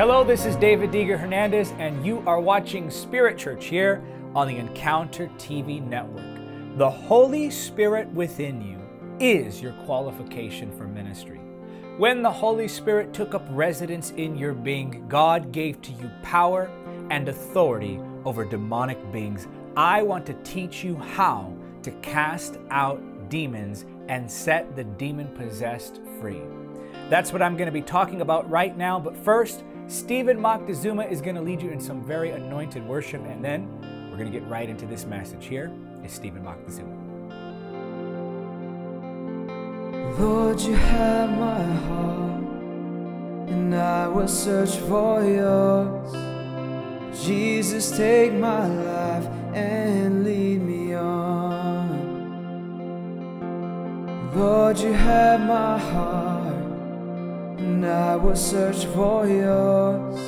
Hello, this is David Diga Hernandez, and you are watching Spirit Church here on the Encounter TV network. The Holy Spirit within you is your qualification for ministry. When the Holy Spirit took up residence in your being, God gave to you power and authority over demonic beings. I want to teach you how to cast out demons and set the demon possessed free. That's what I'm going to be talking about right now, but first, Steven Moctezuma is going to lead you in some very anointed worship, and then we're going to get right into this message. Here is Steven Moctezuma. Lord, you have my heart, and I will search for yours. Jesus, take my life and lead me on. Lord, you have my heart, and I will search for yours.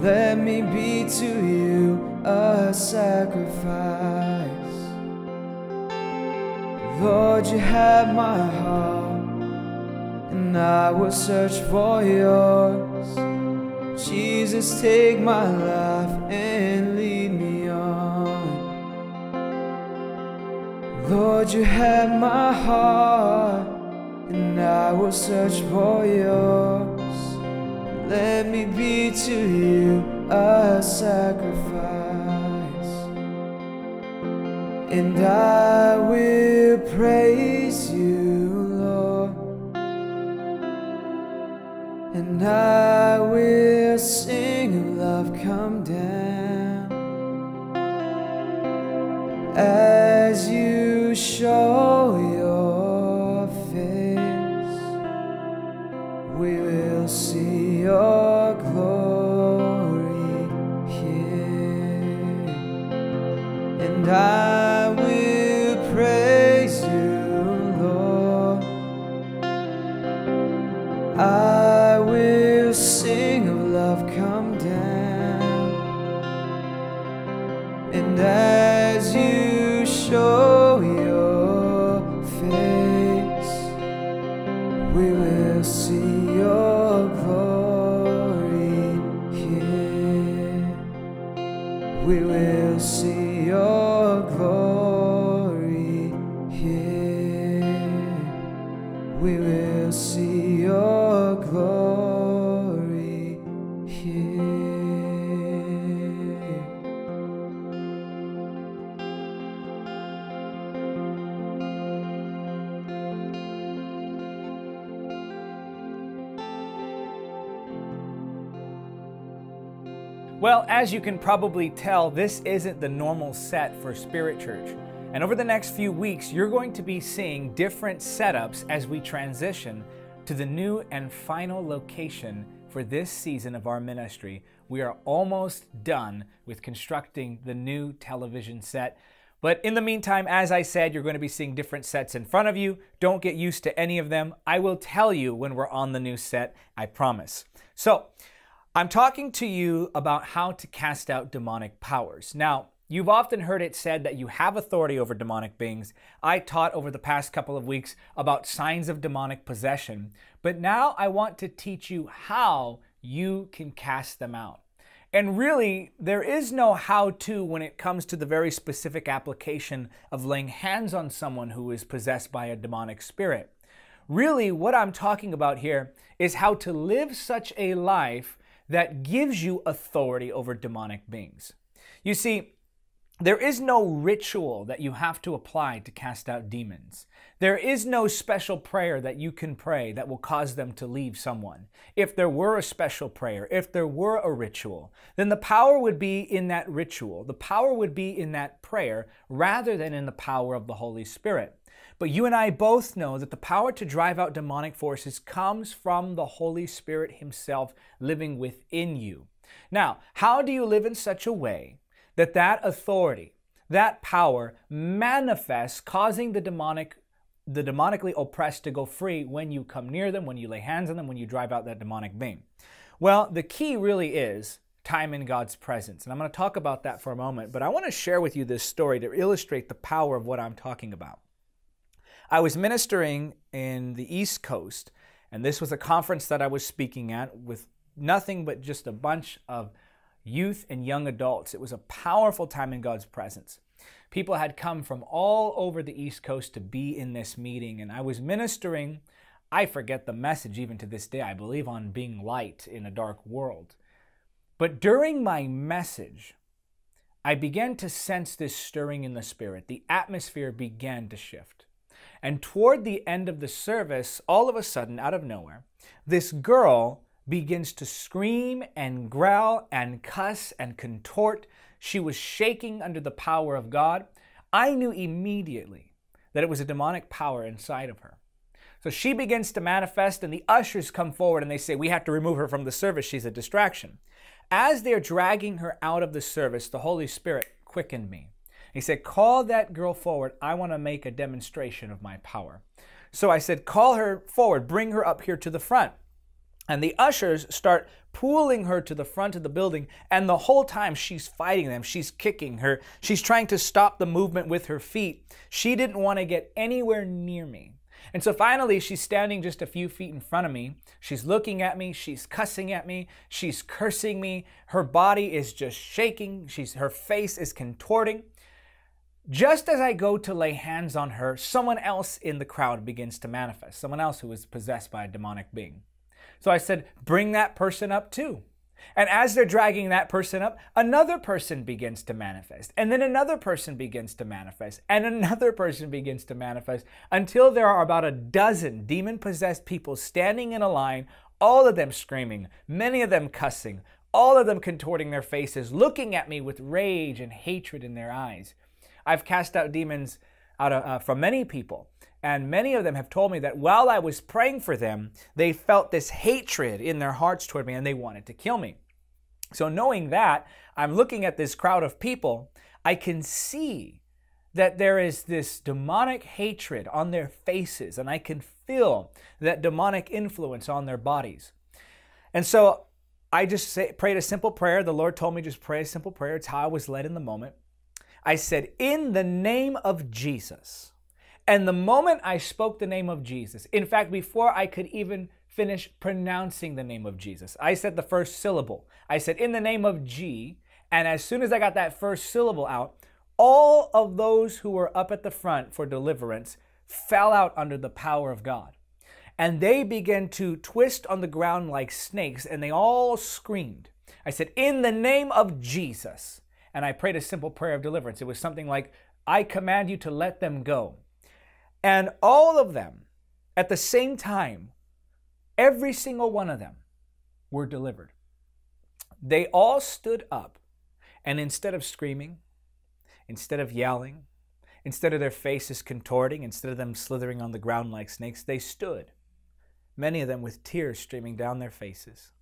Let me be to you a sacrifice. Lord, you have my heart, and I will search for yours. Jesus, take my life and lead me on. Lord, you have my heart, and I will search for yours. Let me be to you a sacrifice, and I will praise you, Lord, and I will sing of love come down. As you show your We will see As you can probably tell, this isn't the normal set for Spirit Church. And over the next few weeks, you're going to be seeing different setups as we transition to the new and final location for this season of our ministry. We are almost done with constructing the new television set. But in the meantime, as I said, you're going to be seeing different sets in front of you. Don't get used to any of them. I will tell you when we're on the new set, I promise. So, I'm talking to you about how to cast out demonic powers. Now, you've often heard it said that you have authority over demonic beings. I taught over the past couple of weeks about signs of demonic possession, but now I want to teach you how you can cast them out. And really, there is no how to when it comes to the very specific application of laying hands on someone who is possessed by a demonic spirit. Really, what I'm talking about here is how to live such a life that gives you authority over demonic beings. You see, there is no ritual that you have to apply to cast out demons. There is no special prayer that you can pray that will cause them to leave someone. If there were a special prayer, if there were a ritual, then the power would be in that ritual. The power would be in that prayer rather than in the power of the Holy Spirit. But you and I both know that the power to drive out demonic forces comes from the Holy Spirit Himself living within you. Now, how do you live in such a way that that authority, that power manifests, causing the demonic the demonically oppressed to go free when you come near them, when you lay hands on them, when you drive out that demonic being? Well, the key really is time in God's presence. And I'm going to talk about that for a moment, but I want to share with you this story to illustrate the power of what I'm talking about. I was ministering in the East Coast, and this was a conference that I was speaking at with nothing but just a bunch of youth and young adults. It was a powerful time in God's presence. People had come from all over the East Coast to be in this meeting, and I was ministering. I forget the message even to this day, I believe, on being light in a dark world. But during my message, I began to sense this stirring in the spirit. The atmosphere began to shift. And toward the end of the service, all of a sudden, out of nowhere, this girl begins to scream and growl and cuss and contort. She was shaking under the power of God. I knew immediately that it was a demonic power inside of her. So she begins to manifest, and the ushers come forward and they say, We have to remove her from the service. She's a distraction. As they're dragging her out of the service, the Holy Spirit quickened me. He said, Call that girl forward. I want to make a demonstration of my power. So I said, Call her forward. Bring her up here to the front. And the ushers start pulling her to the front of the building, and the whole time she's fighting them. She's kicking her. She's trying to stop the movement with her feet. She didn't want to get anywhere near me. And so finally, she's standing just a few feet in front of me. She's looking at me. She's cussing at me. She's cursing me. Her body is just shaking. She's, her face is contorting. Just as I go to lay hands on her, someone else in the crowd begins to manifest, someone else who is possessed by a demonic being. So I said, bring that person up too. And as they're dragging that person up, another person begins to manifest. And then another person begins to manifest. And another person begins to manifest until there are about a dozen demon possessed people standing in a line, all of them screaming, many of them cussing, all of them contorting their faces, looking at me with rage and hatred in their eyes. I've cast out demons out of, uh, from many people. And many of them have told me that while I was praying for them, they felt this hatred in their hearts toward me and they wanted to kill me. So, knowing that, I'm looking at this crowd of people, I can see that there is this demonic hatred on their faces, and I can feel that demonic influence on their bodies. And so I just say, prayed a simple prayer. The Lord told me just pray a simple prayer. It's how I was led in the moment. I said, In the name of Jesus, and the moment I spoke the name of Jesus, in fact, before I could even finish pronouncing the name of Jesus, I said the first syllable. I said, in the name of G. And as soon as I got that first syllable out, all of those who were up at the front for deliverance fell out under the power of God. And they began to twist on the ground like snakes, and they all screamed. I said, In the name of Jesus. And I prayed a simple prayer of deliverance. It was something like, I command you to let them go. And all of them, at the same time, every single one of them were delivered. They all stood up, and instead of screaming, instead of yelling, instead of their faces contorting, instead of them slithering on the ground like snakes, they stood, many of them with tears streaming down their faces.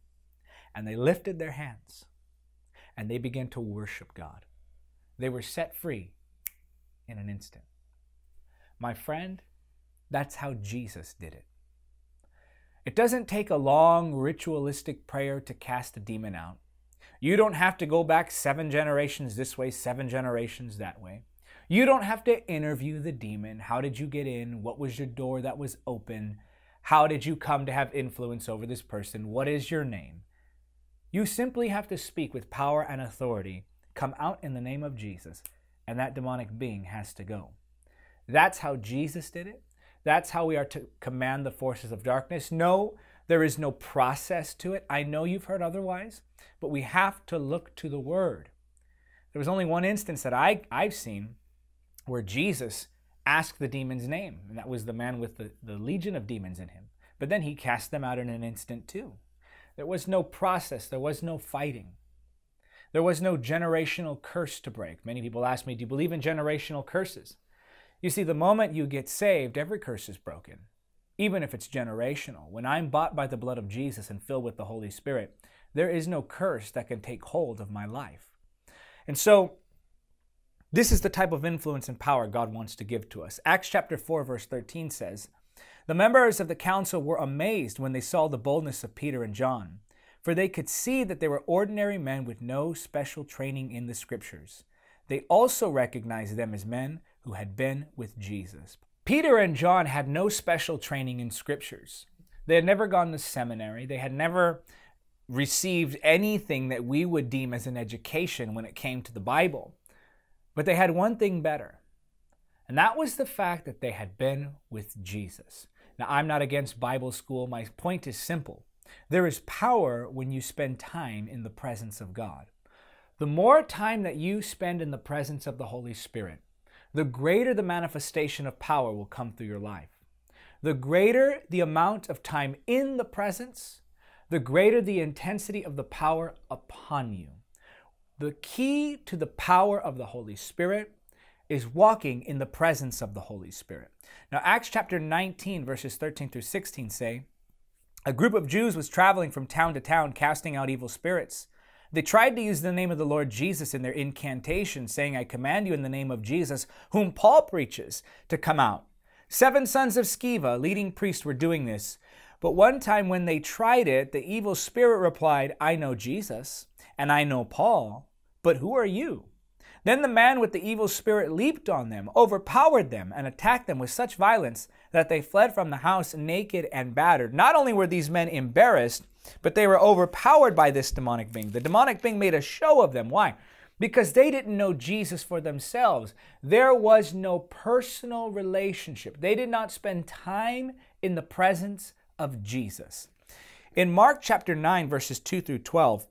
And they lifted their hands and they began to worship God. They were set free in an instant. My friend, that's how Jesus did it. It doesn't take a long ritualistic prayer to cast a demon out. You don't have to go back seven generations this way, seven generations that way. You don't have to interview the demon. How did you get in? What was your door that was open? How did you come to have influence over this person? What is your name? You simply have to speak with power and authority, come out in the name of Jesus, and that demonic being has to go. That's how Jesus did it. That's how we are to command the forces of darkness. No, there is no process to it. I know you've heard otherwise, but we have to look to the Word. There was only one instance that I, I've seen where Jesus asked the demon's name, and that was the man with the, the legion of demons in him. But then he cast them out in an instant too. There was no process, there was no fighting. There was no generational curse to break. Many people ask me, Do you believe in generational curses? You see, the moment you get saved, every curse is broken, even if it's generational. When I'm bought by the blood of Jesus and filled with the Holy Spirit, there is no curse that can take hold of my life. And so, this is the type of influence and power God wants to give to us. Acts chapter 4, verse 13 says, The members of the council were amazed when they saw the boldness of Peter and John, for they could see that they were ordinary men with no special training in the scriptures. They also recognized them as men who had been with Jesus. Peter and John had no special training in scriptures. They had never gone to seminary. They had never received anything that we would deem as an education when it came to the Bible. But they had one thing better, and that was the fact that they had been with Jesus. Now, I'm not against Bible school. My point is simple there is power when you spend time in the presence of God. The more time that you spend in the presence of the Holy Spirit, the greater the manifestation of power will come through your life. The greater the amount of time in the presence, the greater the intensity of the power upon you. The key to the power of the Holy Spirit is walking in the presence of the Holy Spirit. Now, Acts chapter 19, verses 13 through 16 say, A group of Jews was traveling from town to town, casting out evil spirits. They tried to use the name of the Lord Jesus in their incantation, saying, I command you in the name of Jesus, whom Paul preaches, to come out. Seven sons of Sceva, leading priests, were doing this. But one time when they tried it, the evil spirit replied, I know Jesus, and I know Paul, but who are you? Then the man with the evil spirit leaped on them, overpowered them, and attacked them with such violence that they fled from the house naked and battered. Not only were these men embarrassed, but they were overpowered by this demonic being. The demonic being made a show of them. Why? Because they didn't know Jesus for themselves. There was no personal relationship. They did not spend time in the presence of Jesus. In Mark chapter 9, verses 2 through 12,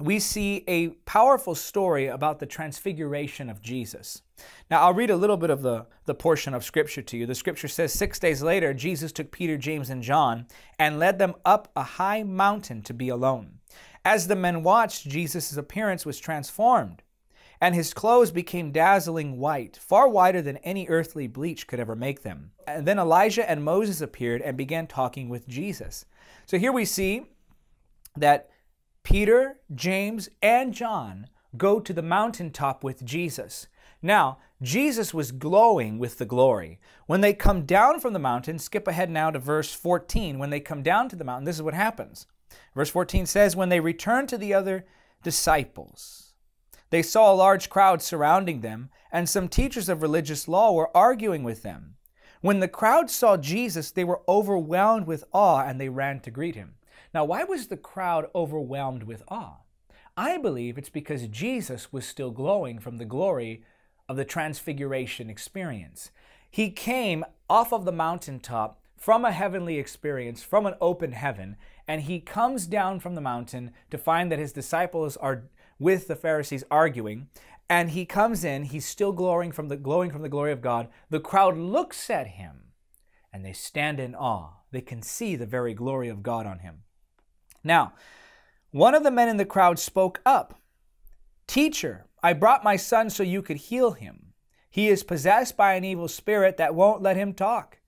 we see a powerful story about the transfiguration of Jesus. Now, I'll read a little bit of the, the portion of scripture to you. The scripture says, Six days later, Jesus took Peter, James, and John and led them up a high mountain to be alone. As the men watched, Jesus' appearance was transformed, and his clothes became dazzling white, far whiter than any earthly bleach could ever make them. And then Elijah and Moses appeared and began talking with Jesus. So here we see that Peter, James, and John go to the mountaintop with Jesus. Now, Jesus was glowing with the glory. When they come down from the mountain, skip ahead now to verse 14. When they come down to the mountain, this is what happens. Verse 14 says, When they returned to the other disciples, they saw a large crowd surrounding them, and some teachers of religious law were arguing with them. When the crowd saw Jesus, they were overwhelmed with awe and they ran to greet him. Now, why was the crowd overwhelmed with awe? I believe it's because Jesus was still glowing from the glory of the transfiguration experience. He came off of the mountaintop from a heavenly experience, from an open heaven, and he comes down from the mountain to find that his disciples are with the Pharisees arguing. And he comes in, he's still glowing from the glowing from the glory of God. The crowd looks at him and they stand in awe. They can see the very glory of God on him. Now, one of the men in the crowd spoke up Teacher, I brought my son so you could heal him. He is possessed by an evil spirit that won't let him talk.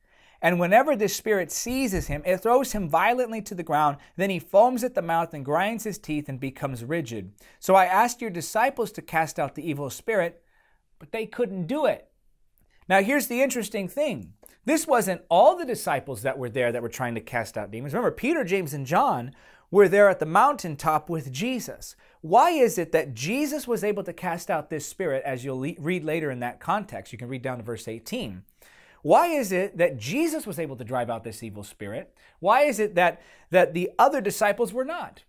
And whenever this spirit seizes him, it throws him violently to the ground. Then he foams at the mouth and grinds his teeth and becomes rigid. So I asked your disciples to cast out the evil spirit, but they couldn't do it. Now, here's the interesting thing this wasn't all the disciples that were there that were trying to cast out demons. Remember, Peter, James, and John were there at the mountaintop with Jesus. Why is it that Jesus was able to cast out this spirit, as you'll le- read later in that context? You can read down to verse 18. Why is it that Jesus was able to drive out this evil spirit? Why is it that, that the other disciples were not?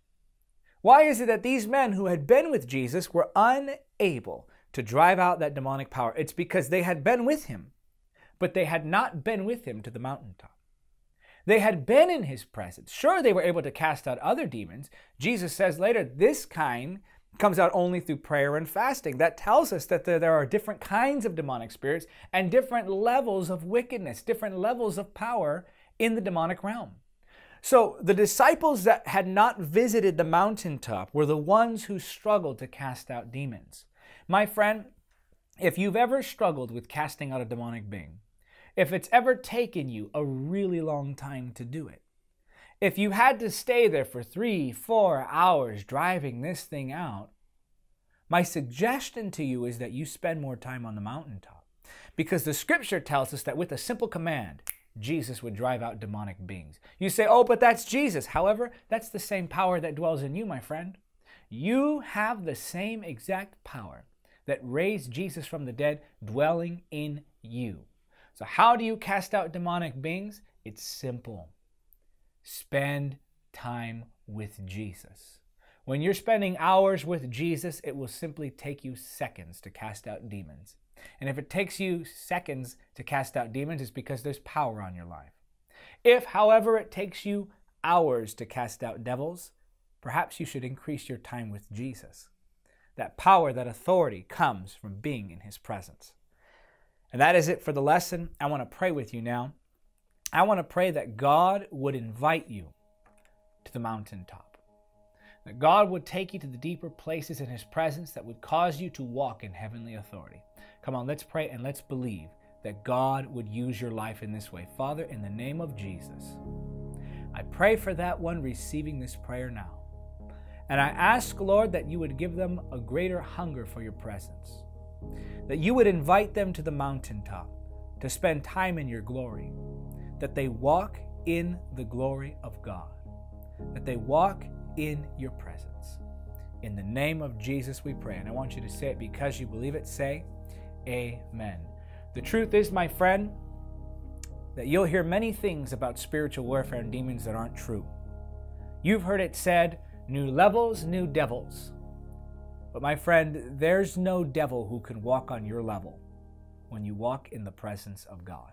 Why is it that these men who had been with Jesus were unable to drive out that demonic power? It's because they had been with him, but they had not been with him to the mountaintop. They had been in his presence. Sure, they were able to cast out other demons. Jesus says later, this kind comes out only through prayer and fasting. That tells us that there are different kinds of demonic spirits and different levels of wickedness, different levels of power in the demonic realm. So the disciples that had not visited the mountaintop were the ones who struggled to cast out demons. My friend, if you've ever struggled with casting out a demonic being, if it's ever taken you a really long time to do it, if you had to stay there for three, four hours driving this thing out, my suggestion to you is that you spend more time on the mountaintop. Because the scripture tells us that with a simple command, Jesus would drive out demonic beings. You say, oh, but that's Jesus. However, that's the same power that dwells in you, my friend. You have the same exact power that raised Jesus from the dead dwelling in you. So, how do you cast out demonic beings? It's simple. Spend time with Jesus. When you're spending hours with Jesus, it will simply take you seconds to cast out demons. And if it takes you seconds to cast out demons, it's because there's power on your life. If, however, it takes you hours to cast out devils, perhaps you should increase your time with Jesus. That power, that authority comes from being in his presence. And that is it for the lesson. I want to pray with you now. I want to pray that God would invite you to the mountaintop. That God would take you to the deeper places in His presence that would cause you to walk in heavenly authority. Come on, let's pray and let's believe that God would use your life in this way. Father, in the name of Jesus, I pray for that one receiving this prayer now. And I ask, Lord, that you would give them a greater hunger for your presence, that you would invite them to the mountaintop to spend time in your glory, that they walk in the glory of God, that they walk in your presence. In the name of Jesus, we pray. And I want you to say it because you believe it. Say, Amen. The truth is, my friend, that you'll hear many things about spiritual warfare and demons that aren't true. You've heard it said, new levels, new devils. But my friend, there's no devil who can walk on your level when you walk in the presence of God.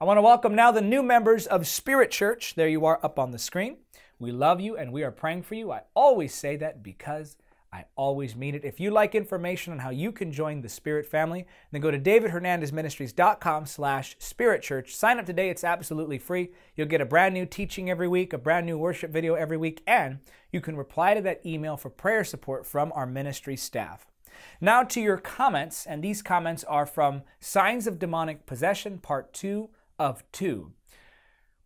I want to welcome now the new members of Spirit Church. There you are up on the screen. We love you and we are praying for you. I always say that because I always mean it. If you like information on how you can join the Spirit family, then go to davidhernandezministries.com slash spiritchurch. Sign up today. It's absolutely free. You'll get a brand new teaching every week, a brand new worship video every week, and you can reply to that email for prayer support from our ministry staff. Now to your comments, and these comments are from Signs of Demonic Possession, Part 2 of 2.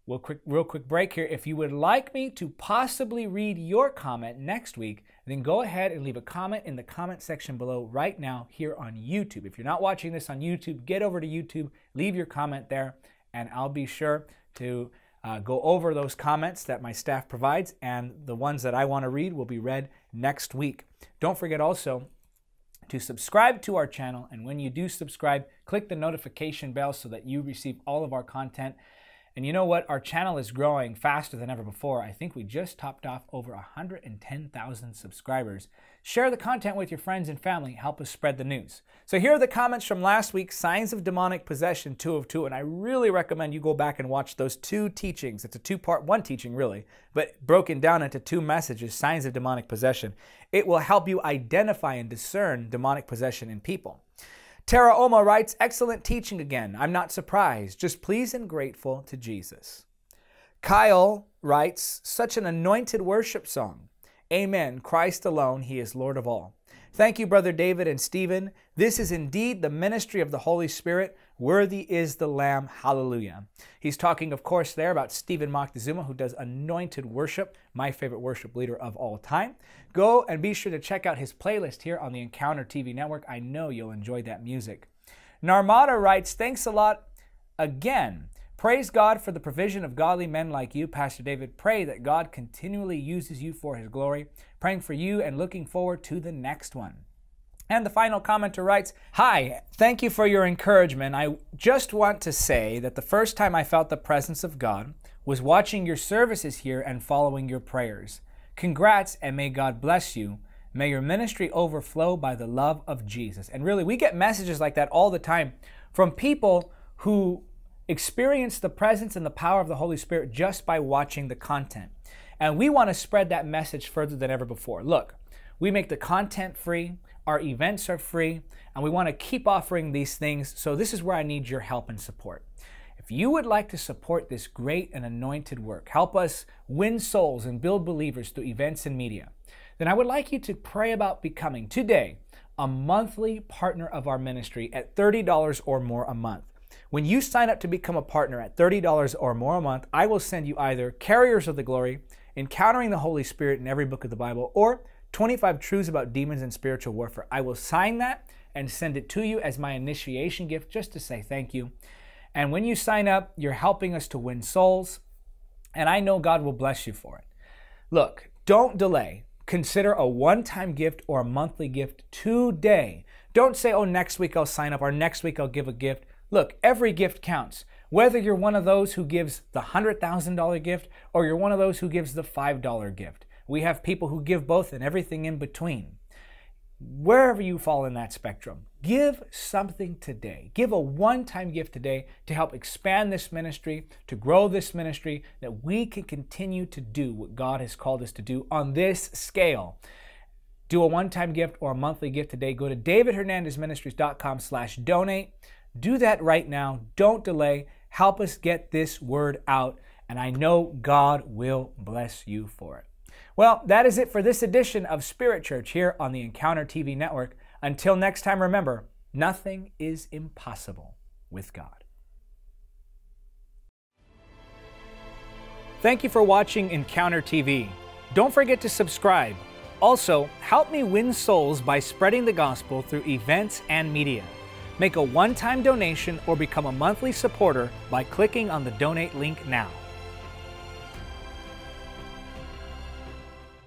We'll quick, real quick break here. If you would like me to possibly read your comment next week, then go ahead and leave a comment in the comment section below right now here on YouTube. If you're not watching this on YouTube, get over to YouTube, leave your comment there, and I'll be sure to uh, go over those comments that my staff provides, and the ones that I want to read will be read next week. Don't forget also to subscribe to our channel, and when you do subscribe, click the notification bell so that you receive all of our content and you know what? Our channel is growing faster than ever before. I think we just topped off over 110,000 subscribers. Share the content with your friends and family. Help us spread the news. So here are the comments from last week, Signs of Demonic Possession 2 of 2. And I really recommend you go back and watch those two teachings. It's a two-part, one teaching really, but broken down into two messages, Signs of Demonic Possession. It will help you identify and discern demonic possession in people. Tara Oma writes, Excellent teaching again. I'm not surprised, just pleased and grateful to Jesus. Kyle writes, Such an anointed worship song. Amen. Christ alone, He is Lord of all. Thank you, Brother David and Steven. This is indeed the ministry of the Holy Spirit. Worthy is the Lamb. Hallelujah. He's talking, of course, there about Steven Moctezuma, who does anointed worship, my favorite worship leader of all time. Go and be sure to check out his playlist here on the Encounter TV network. I know you'll enjoy that music. Narmada writes, Thanks a lot again. Praise God for the provision of godly men like you, Pastor David. Pray that God continually uses you for his glory. Praying for you and looking forward to the next one. And the final commenter writes Hi, thank you for your encouragement. I just want to say that the first time I felt the presence of God was watching your services here and following your prayers. Congrats and may God bless you. May your ministry overflow by the love of Jesus. And really, we get messages like that all the time from people who experience the presence and the power of the Holy Spirit just by watching the content. And we want to spread that message further than ever before. Look, we make the content free. Our events are free, and we want to keep offering these things. So, this is where I need your help and support. If you would like to support this great and anointed work, help us win souls and build believers through events and media, then I would like you to pray about becoming today a monthly partner of our ministry at $30 or more a month. When you sign up to become a partner at $30 or more a month, I will send you either Carriers of the Glory, Encountering the Holy Spirit in every book of the Bible, or 25 Truths About Demons and Spiritual Warfare. I will sign that and send it to you as my initiation gift just to say thank you. And when you sign up, you're helping us to win souls, and I know God will bless you for it. Look, don't delay. Consider a one time gift or a monthly gift today. Don't say, oh, next week I'll sign up or next week I'll give a gift. Look, every gift counts. Whether you're one of those who gives the $100,000 gift or you're one of those who gives the $5 gift, we have people who give both and everything in between. Wherever you fall in that spectrum, give something today. Give a one time gift today to help expand this ministry, to grow this ministry, that we can continue to do what God has called us to do on this scale. Do a one-time gift or a monthly gift today. Go to davidhernandezministries.com slash donate. Do that right now. Don't delay. Help us get this word out and i know god will bless you for it well, that is it for this edition of Spirit Church here on the Encounter TV network. Until next time, remember, nothing is impossible with God. Thank you for watching Encounter TV. Don't forget to subscribe. Also, help me win souls by spreading the gospel through events and media. Make a one time donation or become a monthly supporter by clicking on the donate link now.